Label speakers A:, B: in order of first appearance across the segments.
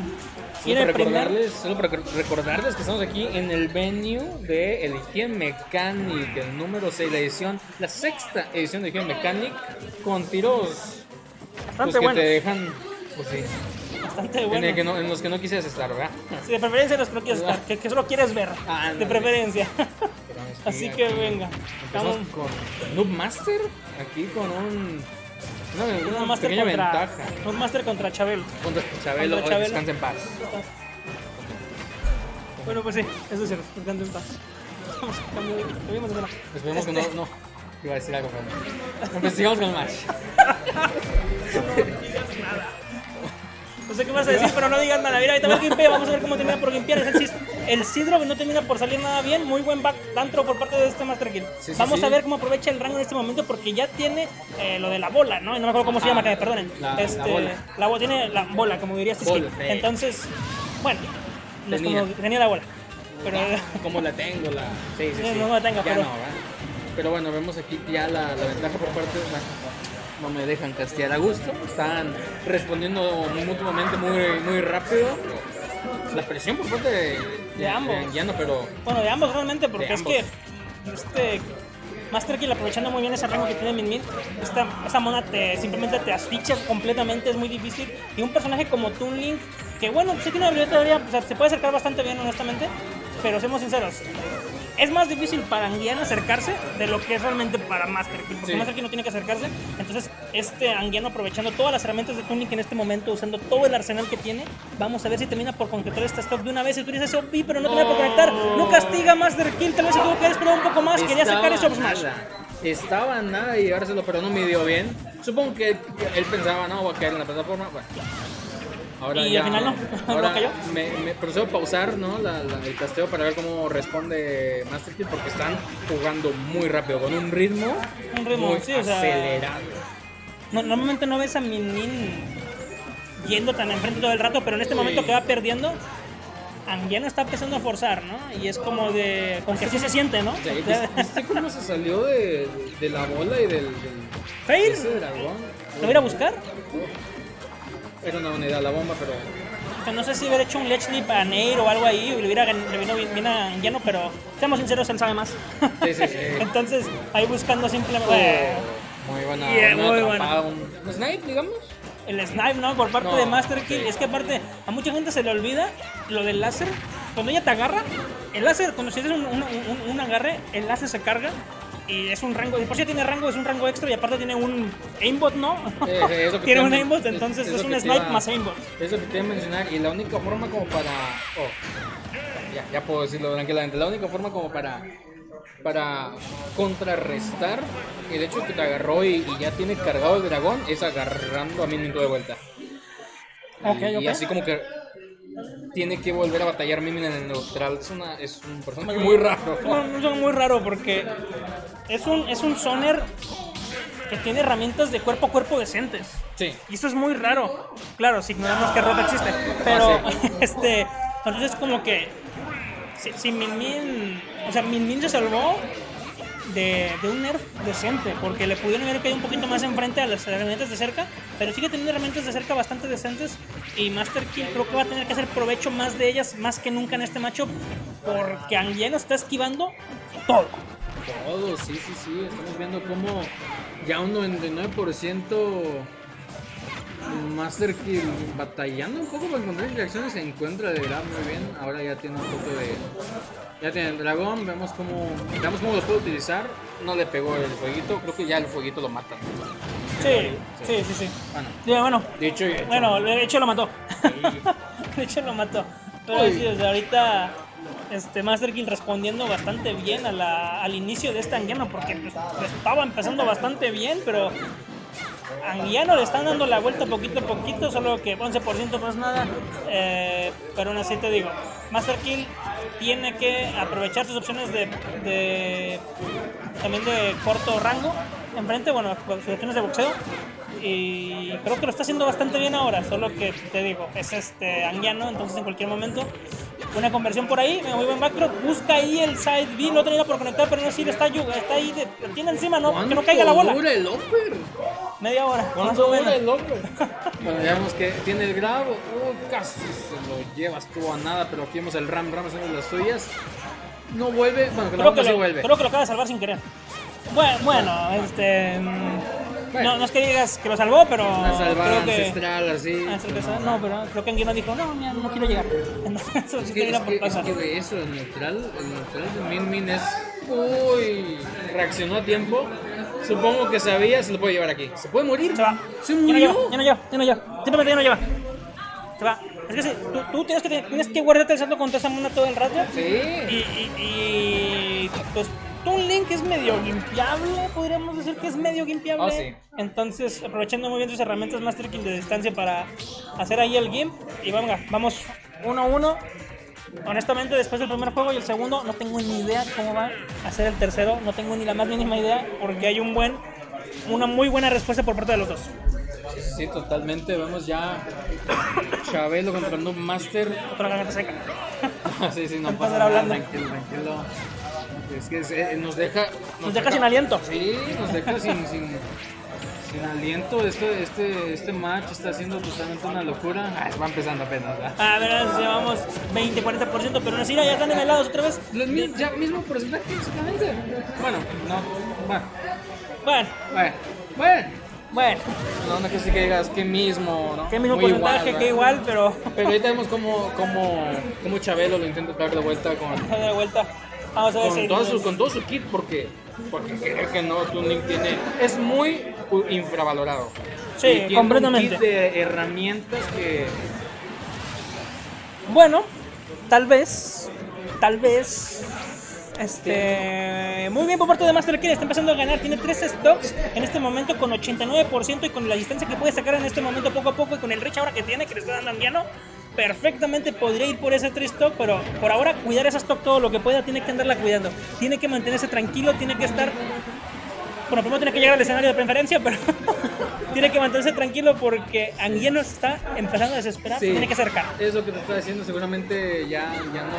A: Y
B: Solo para,
A: el primer,
B: recordarles, solo para recordarles que estamos aquí en el venue de el Mechanic, el número 6, la edición, la sexta edición de Higiene Mechanic, con tiros pues,
A: bastante
B: que
A: bueno.
B: te dejan, pues sí,
A: Bastante
B: en,
A: bueno.
B: que no- en los que no quisieras estar, ¿verdad?
A: Sí, de preferencia los que no quieres estar, que, que solo quieres ver.
B: Ah,
A: de preferencia. Así que venga. Vamos.
B: con Noob Master, aquí con un, una, una
A: Un Master
B: pequeña
A: contra,
B: ventaja.
A: un Master contra Chabelo.
B: Contra Chabelo,
A: Contra Chabelo.
B: descansa en paz.
A: Bueno, pues sí, eso es cierto. Descansa en paz. Vamos, cambio de tema.
B: Esperemos que
A: Este-
B: no, no. Iba a decir algo, pero no. Investigamos con el match.
A: No sé qué vas a decir, pero no digas nada. Mira, ahorita va a Gimpea, vamos a ver cómo termina por Gimpear. Es el chiste. El Sidro que no termina por salir nada bien. Muy buen back dantro por parte de este Master Kill.
B: Sí, sí,
A: vamos
B: sí.
A: a ver cómo aprovecha el rango en este momento porque ya tiene eh, lo de la bola, ¿no? No me acuerdo cómo se llama, que me perdonen.
B: La- la
A: este,
B: bola.
A: la bola. Tiene la bola, como diría
B: sí.
A: Entonces, bueno, no
B: Tenía.
A: como- tenía la bola. Pero
B: Como la tengo, la. Sí, sí,
A: no la tengo, pero-.
B: Pero bueno, vemos aquí ya la, la ventaja por parte de. no me dejan castear a gusto. Están respondiendo mutuamente muy, muy rápido. La presión por parte de,
A: De ambos.
B: Anguiano, pero.
A: Bueno, de ambos realmente, porque es
B: ambos.
A: que este Master Kill aprovechando muy bien ese rango que tiene Min Min, esta, esa mona te, simplemente te asfixia completamente, es muy difícil. Y un personaje como Toon Link, que bueno, sí tiene una habilidad todavía, o sea, se puede acercar bastante bien, honestamente, pero seamos sinceros. Es más difícil para Anguiano acercarse de lo que es realmente para Master Kill, porque
B: Sí.
A: Master Kill no tiene que acercarse. Entonces, este Anguiano aprovechando todas las herramientas de Link en este momento, usando todo el arsenal que tiene, vamos a ver si termina por concretar este stop de una vez. Y tú dices, OP, pero no termina por conectar. No castiga Master Kill, tal vez se tuvo que esperado un poco más. Quería sacar ese smash.
B: Estaba nada y ahora se lo perdonó, midió bien. Supongo que él pensaba, no, voy a caer en la plataforma. Bueno. Ahora
A: Y
B: ya,
A: al final no.
B: Ahora
A: ¿No cayó?
B: me, me procedo a pausar ¿no? La- la- el casteo para ver cómo responde Master Kid porque están jugando muy rápido, con un ritmo,
A: Un ritmo,
B: muy
A: sí, o sea,
B: acelerado.
A: No- normalmente no ves a Min Min yendo tan enfrente todo el rato, pero en este momento que va perdiendo, Anguiano está empezando a forzar, ¿no? Y es como de. Con que así se siente, ¿no?
B: O sea, ¿viste- ¿Viste cómo se salió de, de la bola y del, del?
A: ¿Lo voy a ir a buscar?
B: Era una unidad la bomba, pero
A: no sé si hubiera hecho un Lech Leap a Neir o algo ahí, y le, hubiera, le vino bien, bien a Anguiano, pero seamos sinceros, él sabe más.
B: Sí, sí, sí.
A: Entonces, ahí buscando simplemente.
B: Oh, muy buena,
A: Yeah, muy
B: atrapada, un, un snipe, digamos.
A: el snipe, ¿no? Por parte
B: No,
A: de Master Kill.
B: sí.
A: Es que aparte, a mucha gente se le olvida lo del láser. Cuando ella te agarra, el láser, cuando si haces un, un- un- un agarre, el láser se carga. Y es un rango, y por si tiene rango, es un rango extra y aparte tiene un aimbot, ¿no?
B: Sí, sí, que
A: tiene
B: te
A: un aimbot,
B: es-
A: entonces
B: es
A: un snipe
B: iba-
A: más aimbot.
B: Eso que te iba a mencionar y la única forma como para... Oh, ya, ya puedo decirlo tranquilamente. La única forma como para para contrarrestar el hecho de que te agarró y, y ya tiene cargado el dragón es agarrando a Mimito de vuelta.
A: Ok,
B: y,
A: ok.
B: y así como que tiene que volver a batallar Mimin en el neutral. Es, una, es un personaje muy raro.
A: Es un, un muy raro porque es un, es un soner que tiene herramientas de cuerpo a cuerpo decentes.
B: Sí.
A: Y eso es muy raro. Claro, si ignoramos que Rob existe. Pero,
B: Ah,
A: este. Entonces, como que. Si, si Min Min. O sea, Min Min se salvó de, un nerf decente. Porque le pudieron haber caído un poquito más enfrente a las herramientas de cerca. Pero sigue teniendo herramientas de cerca bastante decentes. Y Master Kill creo que va a tener que hacer provecho más de ellas, más que nunca en este matchup. Porque Anguiano está esquivando todo.
B: Todo, sí, sí, sí. Estamos viendo cómo ya un 99% Master Kill batallando un poco para encontrar reacciones se encuentra de verdad muy bien. Ahora ya tiene un poco de. Ya tiene el dragón, vemos cómo, cómo lo puede utilizar. No le pegó el fueguito, creo que ya el fueguito lo mata.
A: Sí, sí, sí, sí.
B: Bueno,
A: Sí, bueno,
B: hecho.
A: De hecho lo mató. de hecho lo mató. Pero
B: Uy.
A: sí, desde ahorita este Master Kill respondiendo bastante bien a la- al inicio de este Anguiano porque pues, estaba empezando bastante bien, pero Anguiano le están dando la vuelta poquito a poquito, solo que 11% no es nada. Eh, pero aún así te digo, Master Kill tiene que aprovechar sus opciones de, de- también de corto rango enfrente, bueno, sus opciones de boxeo. Y creo que lo está haciendo bastante bien ahora, solo que te digo, es este Anguiano, entonces en cualquier momento una conversión por ahí, muy buen backdrop, busca ahí el side B, no tenía por conectar, pero no sirve, está, Yuga, está ahí, de- lo tiene encima, no, que no caiga la bola.
B: dura el upper?
A: Media hora,
B: ¿Cuánto dura el upper? Bueno, vemos que tiene el grab. Uh, casi se lo lleva, estuvo a nada, pero aquí vemos el Ram Ram haciendo las suyas. No vuelve, bueno, que
A: Creo que,
B: sí
A: lo,
B: vuelve.
A: creo que lo acaba de salvar sin querer. Bueno, bueno este. mm,
B: Bueno.
A: No, no es que digas que lo salvó, pero.
B: Una salvada
A: creo que.
B: ancestral así.
A: Ah, que esa- No, pero creo que Anguino dijo, no, mira, no quiero llegar. Entonces,
B: Es que, es, que, es que eso, el neutral, el neutral de Min Min es. Uy, reaccionó a tiempo. Supongo que sabía, se lo puede llevar aquí. ¿Se puede morir?
A: Se va.
B: ¿Se
A: Ya no
B: murió?
A: lleva, ya no lleva, ya no lleva. Simplemente ya no lleva. Se va. Es que sí, tú, tú tienes, que, tienes que guardarte el salto contra esa mona todo el rato.
B: Sí.
A: Y, y, y pues Toon Link es medio limpiable, podríamos decir que es medio limpiable.
B: Oh, sí.
A: Entonces, aprovechando muy bien sus herramientas Master Kill de distancia para hacer ahí el gimp. Y vamos, vamos uno a uno. Honestamente, después del primer juego y el segundo, no tengo ni idea cómo va a ser el tercero. No tengo ni la más mínima idea, porque hay un buen, una muy buena respuesta por parte de los dos.
B: Sí, totalmente. Vemos ya Chabelo contra Noob Master.
A: Otra garganta seca.
B: sí, sí, no pasa nada.
A: hablando.
B: Tranquilo, tranquilo. Es que se- nos deja.
A: Nos deja sin aliento.
B: Sí, nos deja sin, sin, sin aliento. Este, este, este match está siendo totalmente una locura. Ah, va empezando apenas, ¿verdad?
A: A ver, llevamos 20-40%, pero aún así ya están nivelados otra vez.
B: Los mi- ya mismo porcentaje, exactamente. Bueno, no. Bueno,
A: Bueno,
B: bueno, bueno.
A: Bueno,
B: No, no que sí que digas que mismo, ¿no?
A: que mismo
B: Muy
A: porcentaje,
B: igual,
A: que igual, pero
B: Pero ahorita vemos como, como, como Chabelo lo intenta traer de vuelta con,
A: de vuelta. Vamos a ver
B: con,
A: si.
B: todo su, con todo su kit porque, porque creer que no, Tuning tiene, es muy infravalorado.
A: Sí,
B: Y tiene
A: completamente.
B: Un kit de herramientas que
A: Bueno, tal vez, tal vez. Este, muy bien por parte de Master Kill, está empezando a ganar, tiene 3 stocks en este momento con 89% y con la distancia que puede sacar en este momento poco a poco y con el reach ahora que tiene, que le está dando Anguiano, perfectamente podría ir por ese 3 stock, pero por ahora cuidar esa stock todo lo que pueda, tiene que andarla cuidando, tiene que mantenerse tranquilo, tiene que estar, bueno, primero tiene que llegar al escenario de preferencia, pero tiene que mantenerse tranquilo porque Anguiano está empezando a desesperar,
B: Sí.
A: tiene que acercar.
B: es lo que te está diciendo, seguramente ya, ya no,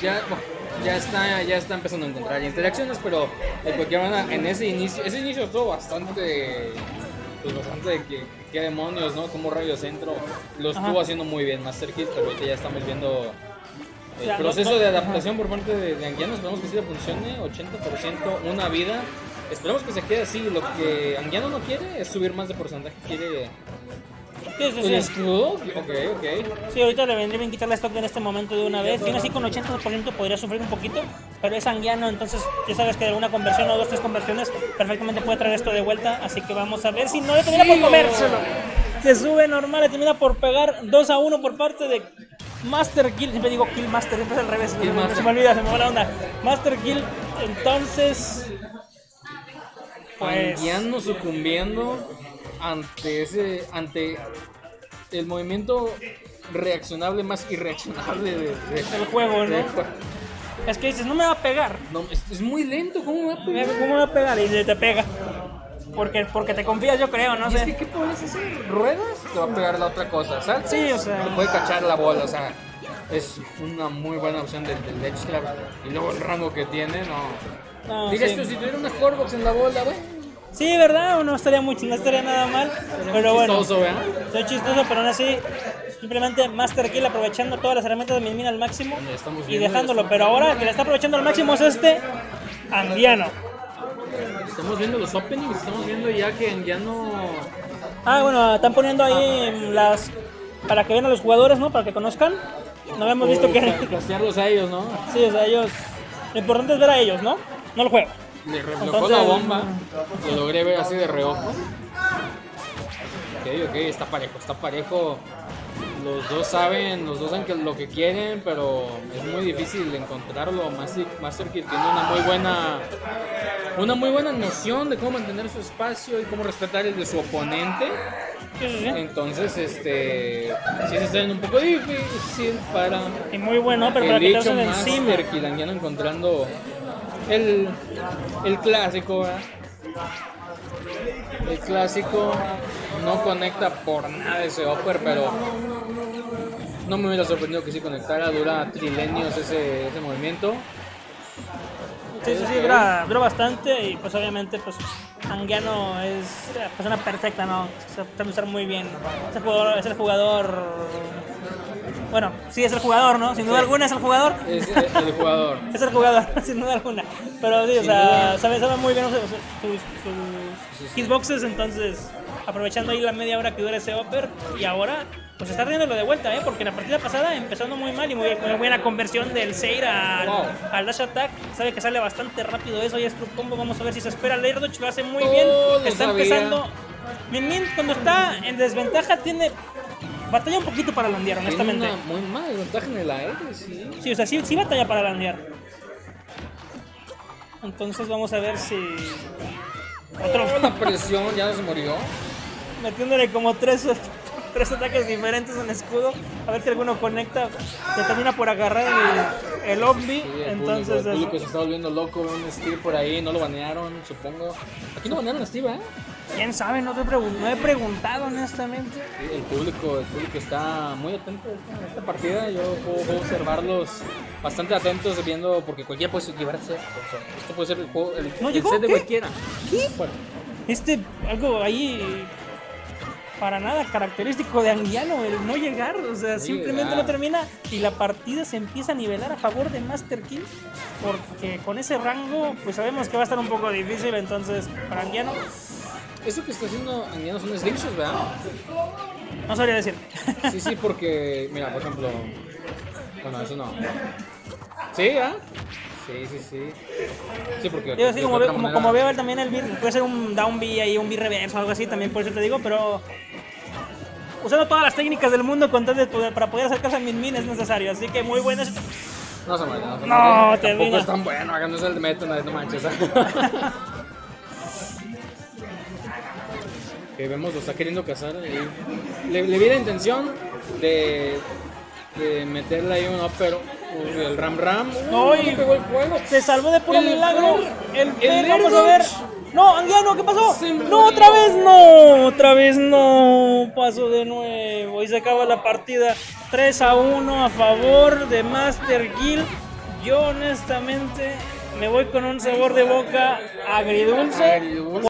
B: ya, bueno, ya está, ya está empezando a encontrar interacciones, pero cualquier manera, en ese inicio, ese inicio estuvo bastante, pues bastante de que, demonios, ¿no? Como Radio Centro lo estuvo
A: Ajá.
B: haciendo muy bien Master Kid, pero ahorita ya estamos viendo el proceso
A: no-
B: de adaptación por parte de, de Anguiano, esperamos que sí le funcione, 80% una vida. Esperemos que se quede así. Lo que Anguiano no quiere es subir más de porcentaje. Quiere
A: Sí, sí.
B: Ok, ok.
A: Sí, ahorita le vendría bien quitar la stock en este momento de una vez. Tiene así con 80% podría sufrir un poquito, pero es anguiano, entonces ya sabes que de una conversión o dos, tres conversiones perfectamente puede traer esto de vuelta. Así que vamos a ver si no le termina por comérselo. Se sube normal, le termina por pegar 2 a 1 por parte de Master Kill. Siempre digo Kill Master, siempre es al revés. Se, se me olvida, se me va la onda. Master Kill, entonces. Pues.
B: Anguiano sucumbiendo ante ese. ante el movimiento reaccionable más irreaccionable de, de-
A: juego, ¿no?
B: del juego.
A: Es que dices, no me va a pegar.
B: No, es, es muy lento, ¿cómo me va a pegar?
A: ¿Cómo me va a pegar? Y te pega. Porque, porque te confías, yo creo, no
B: Y es
A: sé.
B: que, ¿qué puedes hacer? ¿Ruedas? Te va a pegar la otra cosa, ¿sabes?
A: Sí, o sea.
B: Te puede cachar la bola, o sea, es una muy buena opción del, del edge. Y luego el rango que tiene, no.
A: No,
B: Dirías
A: sí.
B: tú, si tuviera una Corbox en la bola, güey.
A: Sí, ¿verdad? No estaría muy no estaría nada mal. Pero bueno,
B: Chistoso, ¿verdad?
A: soy chistoso, pero aún así, simplemente Master Kill aprovechando todas las herramientas de Min al máximo y dejándolo. Pero ahora que le está aprovechando al máximo es este Andiano.
B: Estamos viendo los openings, estamos viendo ya que ya no.
A: Ah, bueno, están poniendo ahí las. para que vean a los jugadores, ¿no? Para que conozcan. No habíamos visto que.
B: Castearlos a ellos, ¿no?
A: Sí, o sea, ellos. Lo importante es ver a ellos, ¿no? No el juego.
B: Le reflejó la bomba. Lo logré ver así de reojo. Ok, ok, está parejo, está parejo. Los dos saben, los dos saben que lo que quieren, pero es muy difícil encontrarlo. Master, Master Kid tiene una muy buena una muy buena noción de cómo mantener su espacio y cómo respetar el de su oponente. Entonces, este sí se está viendo un poco difícil para
A: Y muy bueno, pero
B: el
A: para quitarse de encima.
B: Master Kid encontrando el, el clásico, ¿verdad? El clásico no conecta por nada ese upper, pero no me hubiera sorprendido que sí conectara. Dura trilenios ese, ese movimiento.
A: Sí, sí, sí, dura, dura bastante y pues obviamente pues Anguiano es la persona perfecta, ¿no? Se sabe usar muy bien. Es jugador, es el jugador bueno, sí es el jugador, ¿no? Sin duda
B: Sí.
A: alguna es el jugador.
B: Es eh, el jugador.
A: Es el jugador, sin duda alguna. Pero sí, o
B: Sin
A: sea,
B: duda.
A: sabe, sabe muy bien o sea, sus, sus, sus hitboxes, entonces aprovechando ahí la media hora que dura ese upper y ahora pues está riéndolo de vuelta, ¿eh? Porque la partida pasada empezando muy mal y muy, muy buena conversión del Seir al,
B: Wow.
A: al dash attack. Sabe que sale bastante rápido eso y es true combo. Vamos a ver si se espera dodge, lo hace muy
B: Oh,
A: bien.
B: lo
A: Está
B: sabía.
A: empezando. Min Min cuando está en desventaja tiene batalla un poquito para landear,
B: Tiene
A: honestamente.
B: una muy mala desventaja en el aire, sí.
A: Sí, o sea, sí, sí batalla para landear. Entonces vamos a ver si. Otro.
B: Oh, la presión ya se murió.
A: Metiéndole como tres, tres ataques diferentes en escudo. A ver si alguno conecta. Se termina por agarrar el, el Ombi.
B: Sí,
A: Entonces.
B: público, el público se está volviendo loco. Un Steve por ahí, no lo banearon, supongo. Aquí no banearon a Steve, ¿eh?
A: Quién sabe, no, te no he preguntado honestamente.
B: Sí, el público, el público está muy atento a esta, a partida. Yo puedo, puedo observarlos bastante atentos viendo porque cualquiera puede equivocarse. O sea, esto puede ser el juego, el,
A: ¿No
B: el set de
A: ¿Qué?
B: cualquiera.
A: ¿Qué?
B: Bueno,
A: Este, algo ahí. Para nada característico de Anguiano, el no llegar, o sea, simplemente no termina y la partida se empieza a nivelar a favor de Master King, porque con ese rango, pues sabemos que va a estar un poco difícil, entonces para Anguiano,
B: eso que está haciendo Anguiano son slipshots, ¿verdad?
A: no sabría decir.
B: Sí, sí, porque, mira, por ejemplo. Bueno, eso no. ¿Sí, ah? Sí, sí, sí. Sí, porque.
A: Yo
B: de
A: como, veo, como,
B: manera-
A: como veo también el beat, puede ser un down B ahí, un B reverso o algo así, también por eso te digo, pero usando todas las técnicas del mundo con de poder- para poder acercarse a Min Min es necesario, así que muy bueno.
B: No se muere, no se
A: No,
B: muere.
A: te
B: Tampoco
A: vino.
B: es tan bueno, hagan el de meta, no manches. que vemos, lo está queriendo cazar. y Le, le vi la intención de, de meterle ahí un upper, uh, el ram ram. No pegó el juego.
A: Se salvó de puro
B: El
A: milagro.
B: Fer-
A: El
B: el
A: Fer, vamos a ver. No, Anguiano, ¿qué pasó?
B: Se
A: No,
B: murió.
A: otra vez no. Otra vez no. Pasó de nuevo. Y se acaba la partida 3 a 1 a favor de Master Kill. Yo honestamente me voy con un sabor de boca.
B: Agridulce.